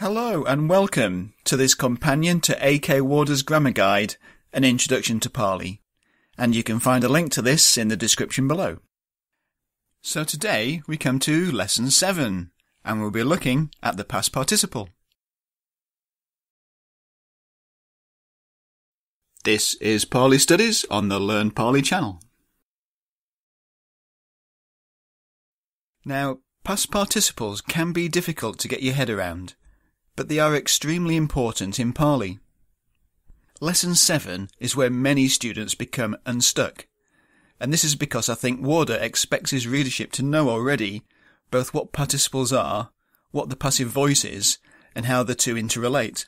Hello and welcome to this companion to AK Warder's Grammar Guide, An Introduction to Pali. And you can find a link to this in the description below. So today we come to Lesson 7, and we'll be looking at the past participle. This is Pali Studies on the Learn Pali channel. Now, past participles can be difficult to get your head around but they are extremely important in Pali. Lesson 7 is where many students become unstuck, and this is because I think Warder expects his readership to know already both what participles are, what the passive voice is, and how the two interrelate.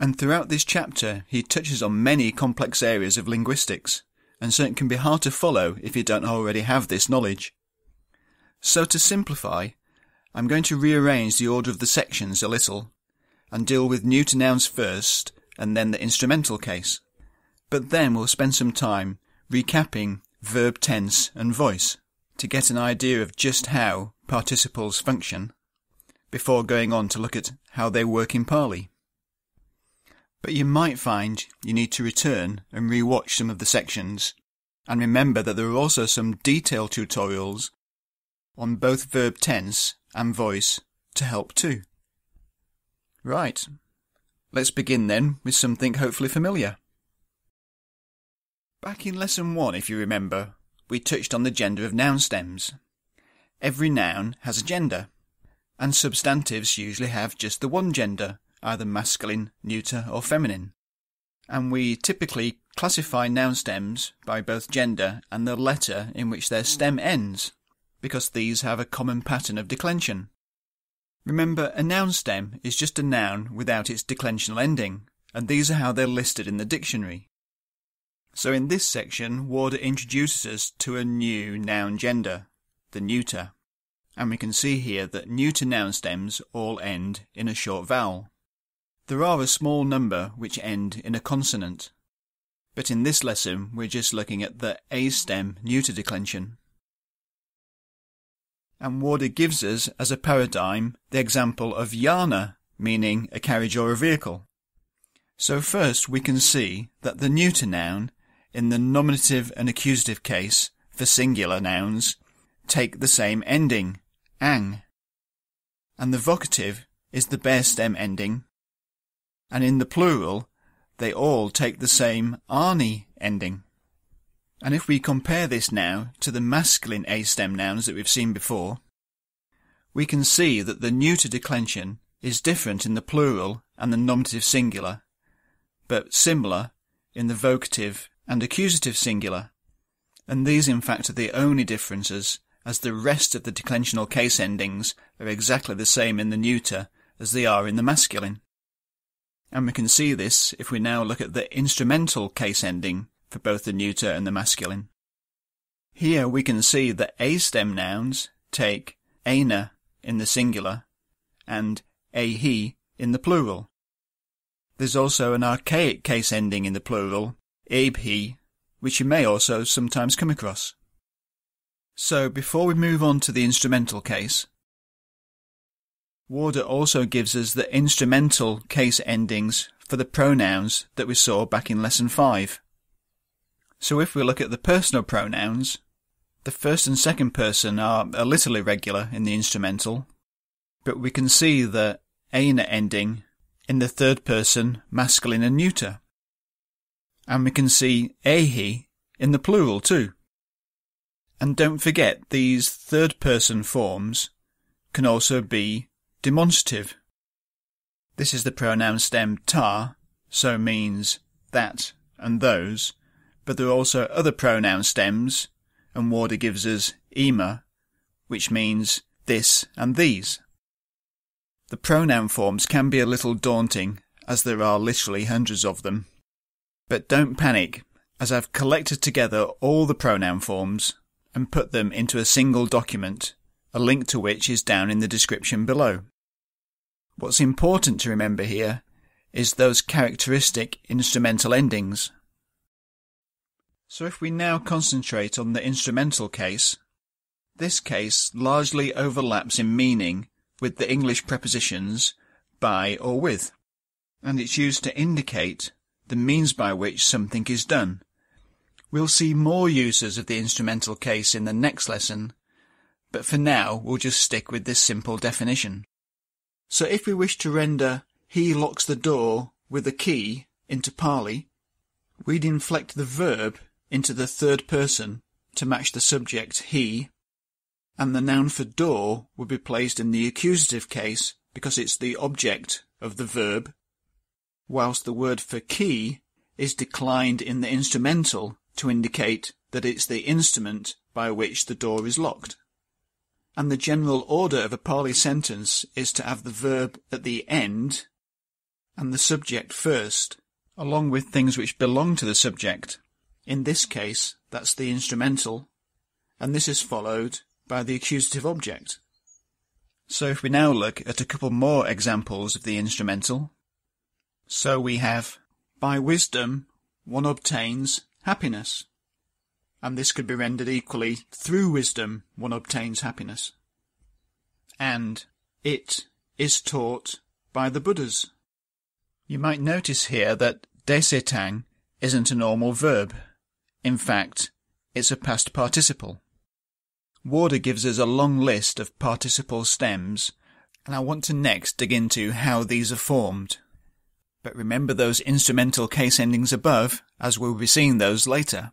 And throughout this chapter, he touches on many complex areas of linguistics, and so it can be hard to follow if you don't already have this knowledge. So to simplify, I'm going to rearrange the order of the sections a little and deal with neuter nouns first and then the instrumental case. But then we'll spend some time recapping verb tense and voice to get an idea of just how participles function before going on to look at how they work in Pali. But you might find you need to return and re-watch some of the sections and remember that there are also some detailed tutorials on both verb tense and voice to help too. Right. Let's begin then with something hopefully familiar. Back in lesson one, if you remember, we touched on the gender of noun stems. Every noun has a gender, and substantives usually have just the one gender, either masculine, neuter, or feminine. And we typically classify noun stems by both gender and the letter in which their stem ends because these have a common pattern of declension. Remember, a noun stem is just a noun without its declensional ending, and these are how they're listed in the dictionary. So in this section, Warder introduces us to a new noun gender, the neuter. And we can see here that neuter noun stems all end in a short vowel. There are a small number which end in a consonant, but in this lesson we're just looking at the A stem neuter declension and Warder gives us as a paradigm the example of yana, meaning a carriage or a vehicle. So first we can see that the neuter noun in the nominative and accusative case for singular nouns take the same ending, ang, and the vocative is the bare stem ending, and in the plural they all take the same ani ending. And if we compare this now to the masculine A-stem nouns that we've seen before, we can see that the neuter declension is different in the plural and the nominative singular, but similar in the vocative and accusative singular, and these in fact are the only differences as the rest of the declensional case endings are exactly the same in the neuter as they are in the masculine. And we can see this if we now look at the instrumental case ending for both the neuter and the masculine. Here we can see that A-stem nouns take ana in the singular and ahi in the plural. There's also an archaic case ending in the plural, abhi, which you may also sometimes come across. So before we move on to the instrumental case, Warder also gives us the instrumental case endings for the pronouns that we saw back in lesson 5. So if we look at the personal pronouns, the first and second person are a little irregular in the instrumental, but we can see the ana ending in the third person masculine and neuter. And we can see ahi in the plural too. And don't forget these third person forms can also be demonstrative. This is the pronoun stem ta, so means that and those, but there are also other pronoun stems, and Warder gives us ima, which means this and these. The pronoun forms can be a little daunting, as there are literally hundreds of them. But don't panic, as I've collected together all the pronoun forms and put them into a single document, a link to which is down in the description below. What's important to remember here is those characteristic instrumental endings. So if we now concentrate on the instrumental case, this case largely overlaps in meaning with the English prepositions by or with, and it's used to indicate the means by which something is done. We'll see more uses of the instrumental case in the next lesson, but for now we'll just stick with this simple definition. So if we wish to render he locks the door with a key into Pali, we'd inflect the verb into the third person to match the subject he, and the noun for door would be placed in the accusative case because it's the object of the verb, whilst the word for key is declined in the instrumental to indicate that it's the instrument by which the door is locked. And the general order of a Pali sentence is to have the verb at the end and the subject first, along with things which belong to the subject. In this case, that's the instrumental, and this is followed by the accusative object. So if we now look at a couple more examples of the instrumental, so we have, by wisdom one obtains happiness. And this could be rendered equally, through wisdom one obtains happiness. And it is taught by the Buddhas. You might notice here that desetang isn't a normal verb. In fact, it's a past participle. Warder gives us a long list of participle stems, and I want to next dig into how these are formed. But remember those instrumental case endings above, as we'll be seeing those later.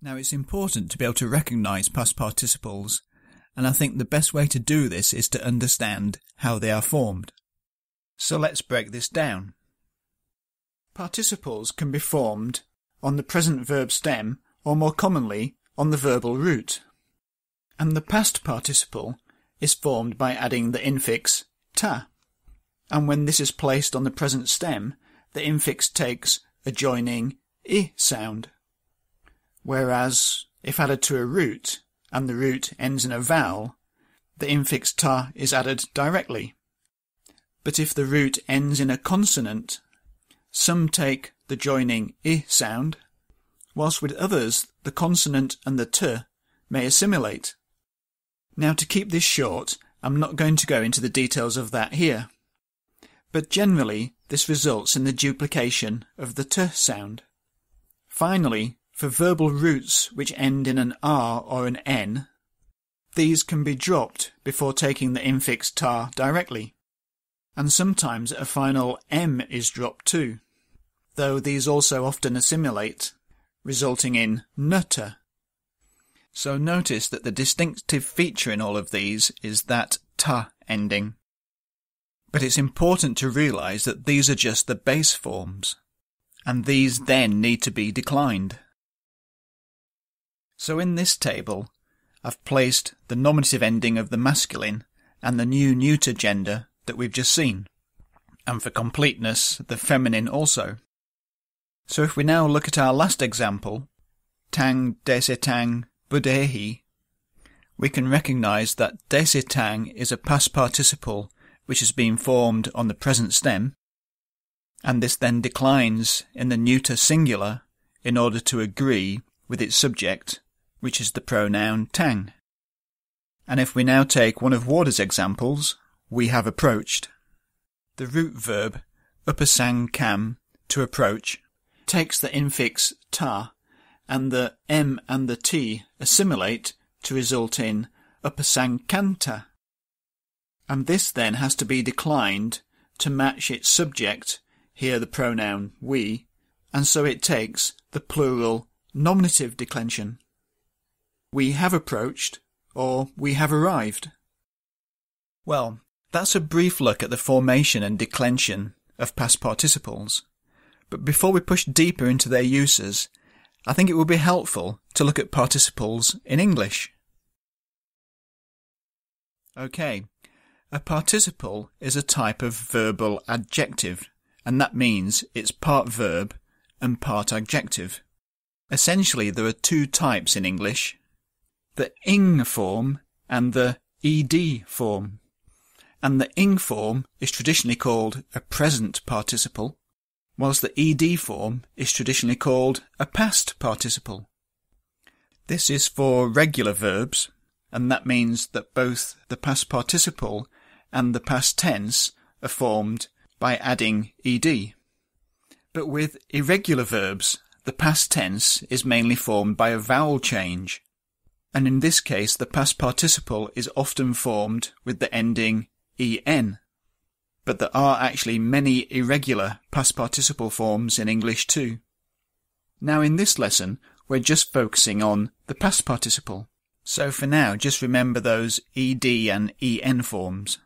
Now it's important to be able to recognise past participles, and I think the best way to do this is to understand how they are formed. So let's break this down. Participles can be formed on the present verb stem, or more commonly, on the verbal root. And the past participle is formed by adding the infix ta. And when this is placed on the present stem, the infix takes a joining i sound. Whereas, if added to a root, and the root ends in a vowel, the infix ta is added directly. But if the root ends in a consonant, some take the joining i sound, whilst with others the consonant and the t may assimilate. Now to keep this short, I'm not going to go into the details of that here. But generally, this results in the duplication of the t sound. Finally, for verbal roots which end in an r or an n, these can be dropped before taking the infix ta directly. And sometimes a final m is dropped too, though these also often assimilate resulting in nutter. So notice that the distinctive feature in all of these is that ta ending. But it's important to realise that these are just the base forms, and these then need to be declined. So in this table, I've placed the nominative ending of the masculine and the new neuter gender that we've just seen, and for completeness, the feminine also. So if we now look at our last example, tang desetang buddhehi, we can recognize that desetang is a past participle which has been formed on the present stem, and this then declines in the neuter singular in order to agree with its subject, which is the pronoun tang. And if we now take one of Warder's examples, we have approached. The root verb upasang kam, to approach, takes the infix ta, and the m and the t assimilate to result in upasankanta. And this then has to be declined to match its subject, here the pronoun we, and so it takes the plural nominative declension. We have approached, or we have arrived. Well, that's a brief look at the formation and declension of past participles. But before we push deeper into their uses, I think it would be helpful to look at participles in English. Okay, a participle is a type of verbal adjective, and that means it's part verb and part adjective. Essentially, there are two types in English, the ing form and the ed form. And the ing form is traditionally called a present participle, whilst the ed form is traditionally called a past participle. This is for regular verbs, and that means that both the past participle and the past tense are formed by adding ed. But with irregular verbs, the past tense is mainly formed by a vowel change, and in this case the past participle is often formed with the ending en. But there are actually many irregular past participle forms in English too. Now in this lesson, we're just focusing on the past participle. So for now, just remember those ed and en forms.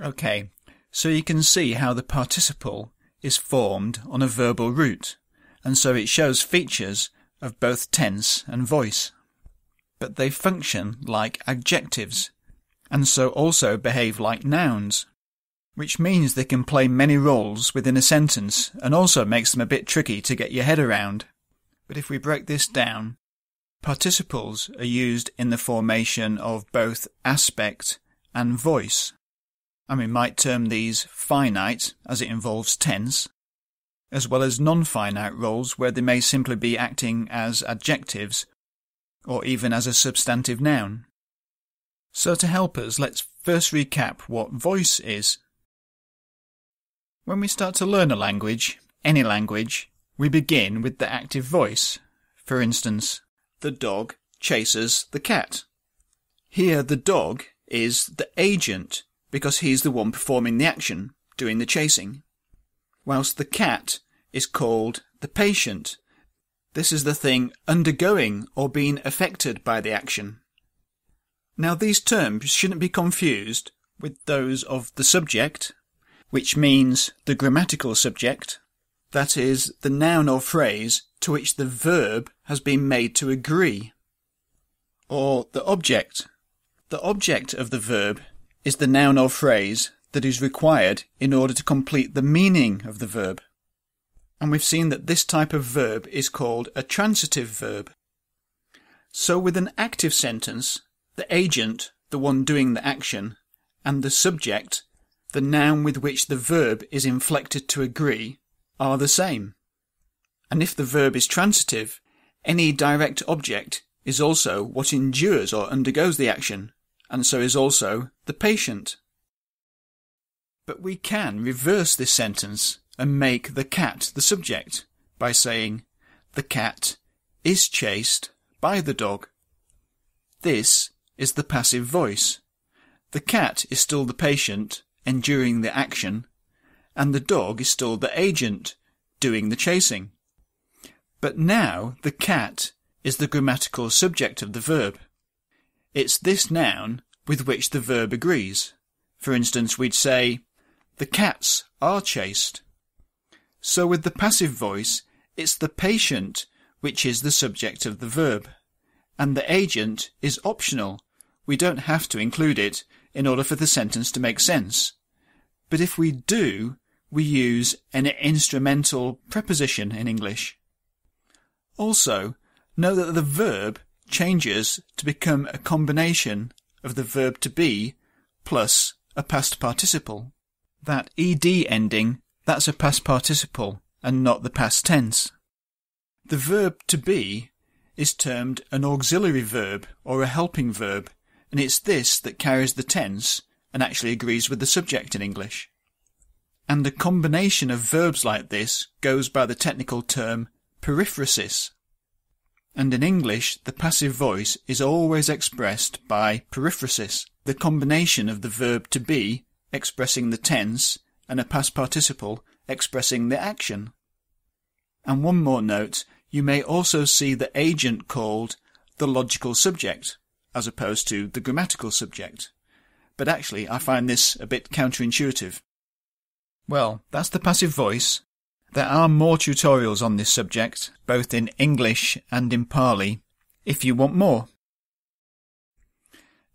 Okay, so you can see how the participle is formed on a verbal root, and so it shows features of both tense and voice. But they function like adjectives, and so also behave like nouns, which means they can play many roles within a sentence and also makes them a bit tricky to get your head around. But if we break this down, participles are used in the formation of both aspect and voice. And we might term these finite, as it involves tense, as well as non-finite roles where they may simply be acting as adjectives or even as a substantive noun. So to help us, let's first recap what voice is. When we start to learn a language, any language, we begin with the active voice. For instance, the dog chases the cat. Here the dog is the agent because he's the one performing the action, doing the chasing. Whilst the cat is called the patient. This is the thing undergoing or being affected by the action. Now these terms shouldn't be confused with those of the subject, which means the grammatical subject, that is, the noun or phrase to which the verb has been made to agree. Or the object. The object of the verb is the noun or phrase that is required in order to complete the meaning of the verb. And we've seen that this type of verb is called a transitive verb. So with an active sentence, the agent, the one doing the action, and the subject, the noun with which the verb is inflected to agree, are the same. And if the verb is transitive, any direct object is also what endures or undergoes the action, and so is also the patient. But we can reverse this sentence and make the cat the subject by saying, the cat is chased by the dog. This is the passive voice. The cat is still the patient, enduring the action, and the dog is still the agent, doing the chasing. But now the cat is the grammatical subject of the verb. It's this noun with which the verb agrees. For instance, we'd say, the cats are chased. So with the passive voice, it's the patient which is the subject of the verb. And the agent is optional. We don't have to include it in order for the sentence to make sense. But if we do, we use an instrumental preposition in English. Also, know that the verb changes to become a combination of the verb to be plus a past participle. That ed ending, that's a past participle and not the past tense. The verb to be is termed an auxiliary verb or a helping verb, and it's this that carries the tense and actually agrees with the subject in English and a combination of verbs like this goes by the technical term periphrasis. And in English, the passive voice is always expressed by periphrasis, the combination of the verb to be expressing the tense and a past participle expressing the action. And one more note, you may also see the agent called the logical subject, as opposed to the grammatical subject. But actually, I find this a bit counterintuitive. Well, that's the passive voice. There are more tutorials on this subject, both in English and in Pali, if you want more.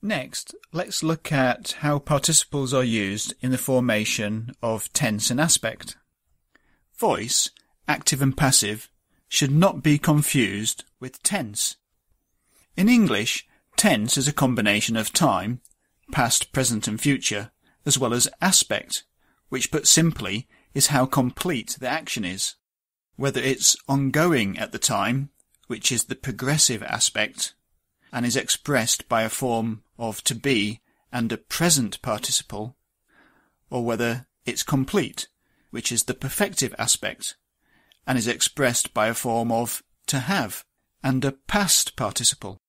Next, let's look at how participles are used in the formation of tense and aspect. Voice, active and passive, should not be confused with tense. In English, tense is a combination of time, past, present and future, as well as aspect, which put simply is how complete the action is. Whether it's ongoing at the time, which is the progressive aspect, and is expressed by a form of to be and a present participle, or whether it's complete, which is the perfective aspect, and is expressed by a form of to have, and a past participle.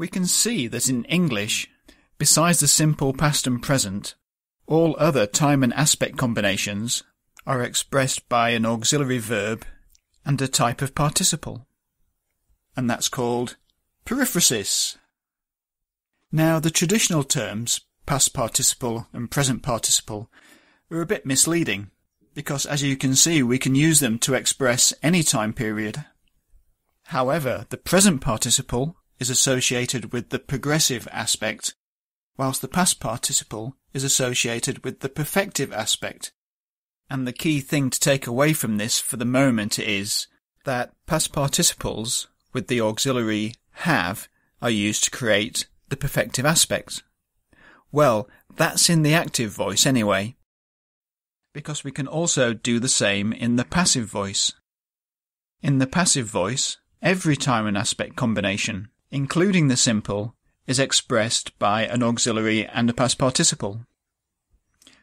We can see that in English, besides the simple past and present, all other time and aspect combinations are expressed by an auxiliary verb and a type of participle. And that's called periphrasis. Now, the traditional terms, past participle and present participle, are a bit misleading, because as you can see, we can use them to express any time period. However, the present participle is associated with the progressive aspect, whilst the past participle is associated with the perfective aspect. And the key thing to take away from this for the moment is that past participles with the auxiliary have are used to create the perfective aspect. Well, that's in the active voice anyway. Because we can also do the same in the passive voice. In the passive voice, every time an aspect combination, including the simple, is expressed by an auxiliary and a past participle.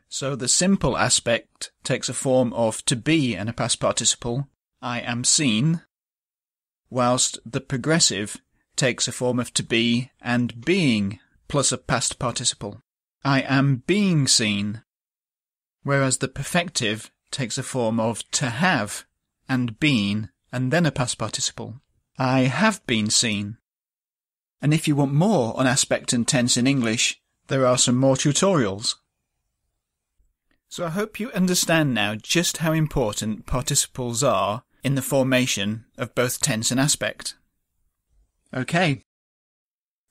So the simple aspect takes a form of to be and a past participle, I am seen, whilst the progressive takes a form of to be and being plus a past participle. I am being seen. Whereas the perfective takes a form of to have and been and then a past participle. I have been seen. And if you want more on aspect and tense in English, there are some more tutorials. So I hope you understand now just how important participles are in the formation of both tense and aspect. Okay.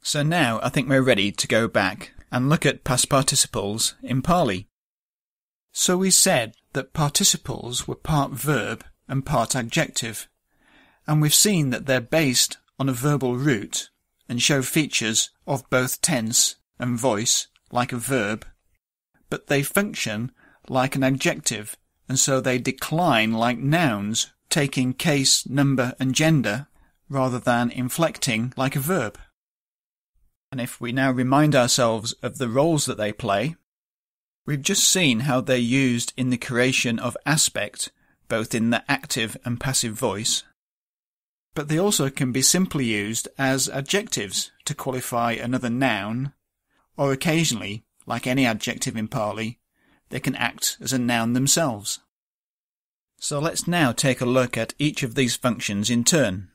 So now I think we're ready to go back and look at past participles in Pali. So we said that participles were part verb and part adjective, and we've seen that they're based on a verbal root and show features of both tense and voice like a verb, but they function like an adjective, and so they decline like nouns, taking case, number, and gender, rather than inflecting like a verb. And if we now remind ourselves of the roles that they play, we've just seen how they're used in the creation of aspect, both in the active and passive voice. But they also can be simply used as adjectives to qualify another noun, or occasionally, like any adjective in Pali, they can act as a noun themselves. So let's now take a look at each of these functions in turn.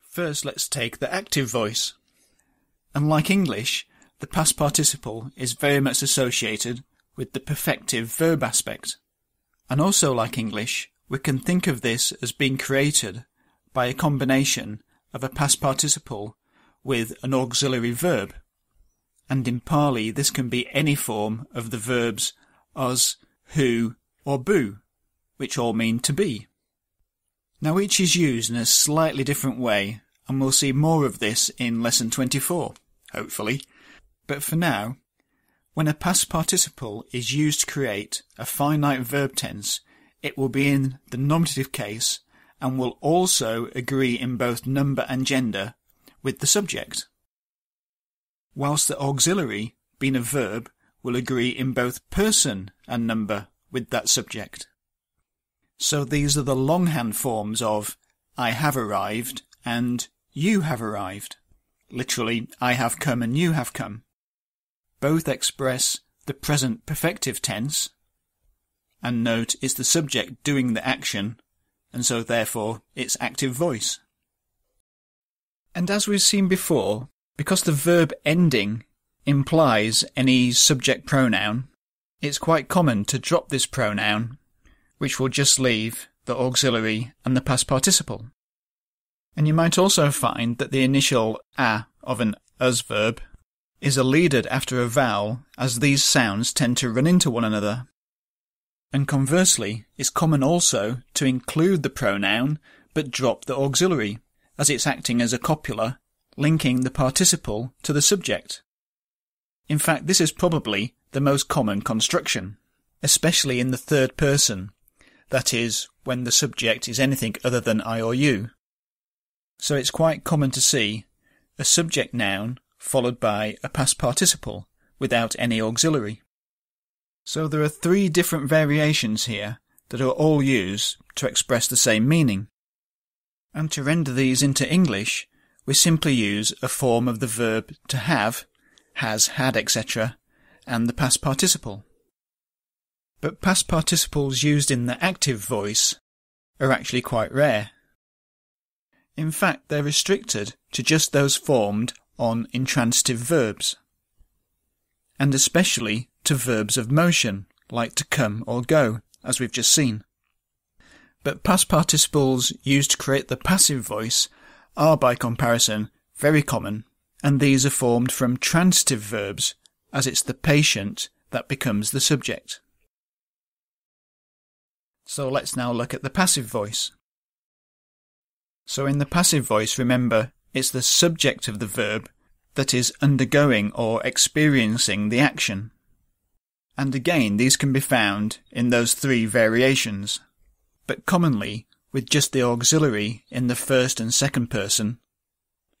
First, let's take the active voice. Unlike English, the past participle is very much associated with the perfective verb aspect. And also like English, we can think of this as being created by a combination of a past participle with an auxiliary verb and in Pali this can be any form of the verbs us, who, or bu, which all mean to be. Now each is used in a slightly different way, and we'll see more of this in lesson 24, hopefully. But for now, when a past participle is used to create a finite verb tense, it will be in the nominative case and will also agree in both number and gender with the subject whilst the auxiliary, being a verb, will agree in both person and number with that subject. So these are the longhand forms of I have arrived and you have arrived. Literally, I have come and you have come. Both express the present perfective tense, and note it's the subject doing the action, and so therefore it's active voice. And as we've seen before, because the verb ending implies any subject pronoun, it's quite common to drop this pronoun, which will just leave the auxiliary and the past participle. And you might also find that the initial a of an us verb is elided after a vowel as these sounds tend to run into one another. And conversely, it's common also to include the pronoun but drop the auxiliary, as it's acting as a copula linking the participle to the subject. In fact, this is probably the most common construction, especially in the third person, that is, when the subject is anything other than I or you. So it's quite common to see a subject noun followed by a past participle without any auxiliary. So there are three different variations here that are all used to express the same meaning. And to render these into English, we simply use a form of the verb to have, has, had, etc., and the past participle. But past participles used in the active voice are actually quite rare. In fact, they're restricted to just those formed on intransitive verbs, and especially to verbs of motion, like to come or go, as we've just seen. But past participles used to create the passive voice are, by comparison, very common, and these are formed from transitive verbs, as it's the patient that becomes the subject. So let's now look at the passive voice. So in the passive voice, remember, it's the subject of the verb that is undergoing or experiencing the action. And again, these can be found in those three variations, but commonly with just the auxiliary in the first and second person,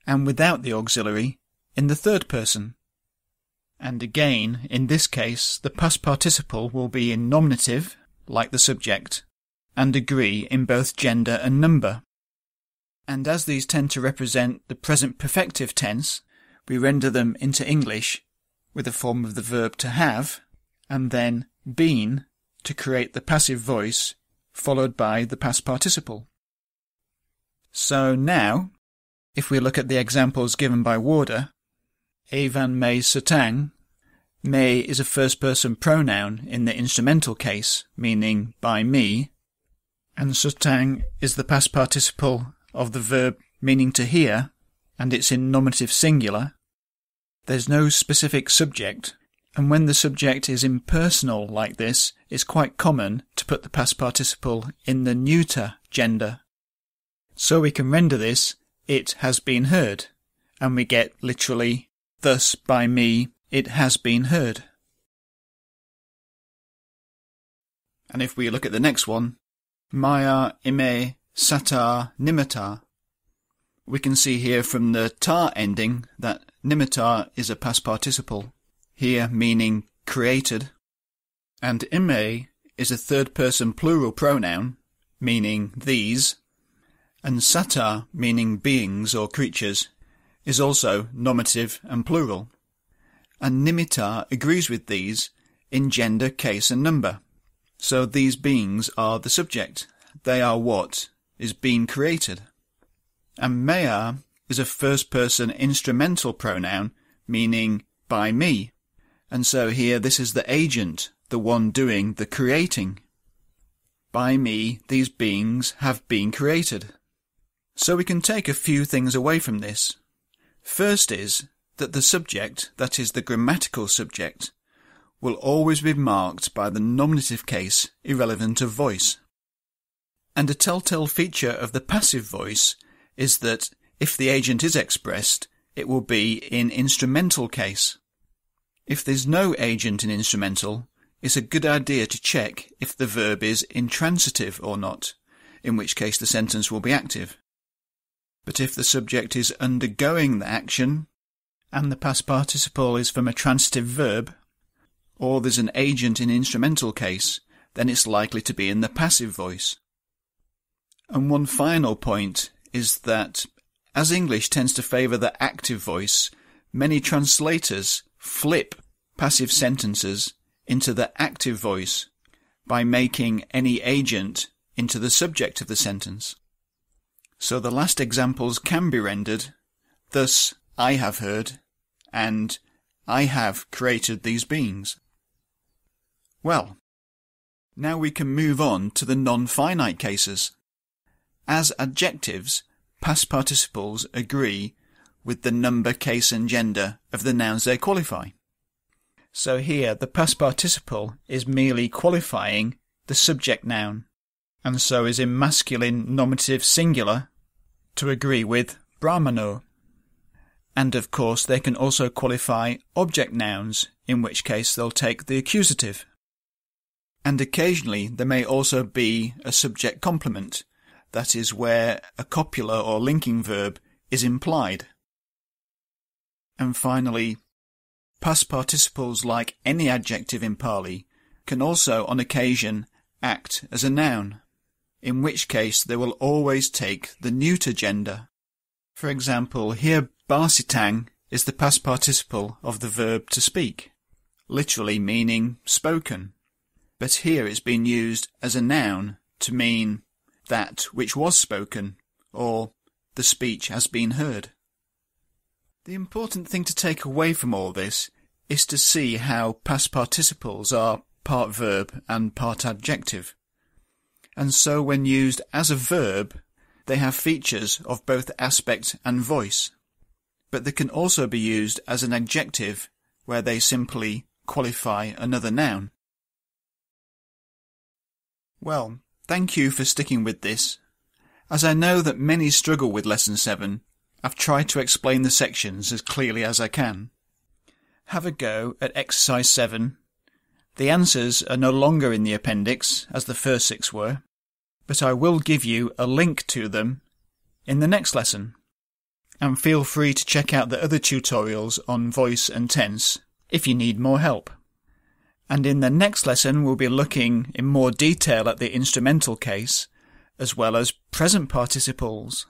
and without the auxiliary in the third person. And again, in this case, the past participle will be in nominative, like the subject, and agree in both gender and number. And as these tend to represent the present perfective tense, we render them into English with the form of the verb to have, and then been to create the passive voice followed by the past participle. So now, if we look at the examples given by Warder, Evan May Satang, May is a first person pronoun in the instrumental case, meaning by me, and Satang is the past participle of the verb meaning to hear, and it's in nominative singular. There's no specific subject, and when the subject is impersonal like this, it's quite common to put the past participle in the neuter gender. So we can render this, it has been heard, and we get literally, thus by me, it has been heard. And if we look at the next one, Maya ime satar nimitar, we can see here from the tar ending that nimitar is a past participle here meaning created, and ime is a third person plural pronoun, meaning these, and satar, meaning beings or creatures, is also nominative and plural. And nimitar agrees with these in gender, case, and number. So these beings are the subject. They are what is being created. And mea is a first person instrumental pronoun, meaning by me, and so here this is the agent, the one doing the creating. By me, these beings have been created. So we can take a few things away from this. First is that the subject, that is the grammatical subject, will always be marked by the nominative case irrelevant of voice. And a telltale feature of the passive voice is that if the agent is expressed, it will be in instrumental case. If there's no agent in instrumental, it's a good idea to check if the verb is intransitive or not, in which case the sentence will be active. But if the subject is undergoing the action, and the past participle is from a transitive verb, or there's an agent in instrumental case, then it's likely to be in the passive voice. And one final point is that as English tends to favour the active voice, many translators flip passive sentences into the active voice by making any agent into the subject of the sentence. So the last examples can be rendered, thus I have heard, and I have created these beings. Well, now we can move on to the non-finite cases. As adjectives, past participles agree with the number, case and gender of the nouns they qualify. So here, the past participle is merely qualifying the subject noun, and so is in masculine nominative singular to agree with Brahmano. And of course, they can also qualify object nouns, in which case they'll take the accusative. And occasionally there may also be a subject complement, that is where a copula or linking verb is implied. And finally, past participles like any adjective in Pali can also on occasion act as a noun, in which case they will always take the neuter gender. For example, here barsitang is the past participle of the verb to speak, literally meaning spoken. But here it's been used as a noun to mean that which was spoken, or the speech has been heard. The important thing to take away from all this is to see how past participles are part verb and part adjective. And so when used as a verb, they have features of both aspect and voice. But they can also be used as an adjective where they simply qualify another noun. Well, thank you for sticking with this. As I know that many struggle with Lesson 7, I've tried to explain the sections as clearly as I can. Have a go at Exercise 7. The answers are no longer in the appendix, as the first six were, but I will give you a link to them in the next lesson. And feel free to check out the other tutorials on voice and tense if you need more help. And in the next lesson, we'll be looking in more detail at the instrumental case, as well as present participles.